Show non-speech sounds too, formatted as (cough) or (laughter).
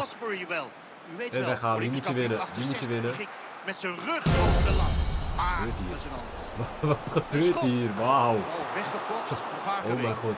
Fosbury wel. U weet wel, weghalen, die moet je winnen, die moet je winnen. Met zijn rug over de lat. Maar dat is een ander. (laughs) Wat gebeurt hier? Wauw. Bal weggebokst, Oh mijn god.